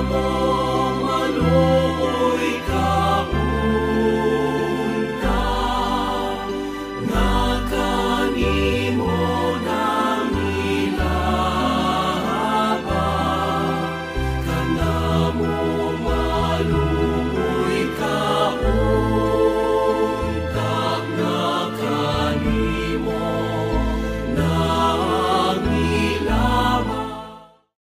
amor.